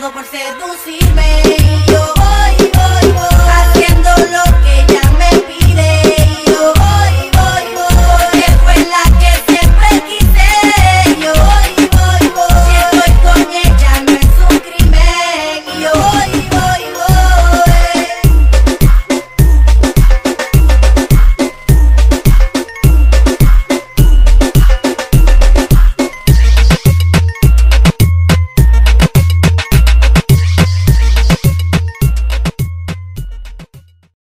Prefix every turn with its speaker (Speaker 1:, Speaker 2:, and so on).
Speaker 1: todo por seducirme.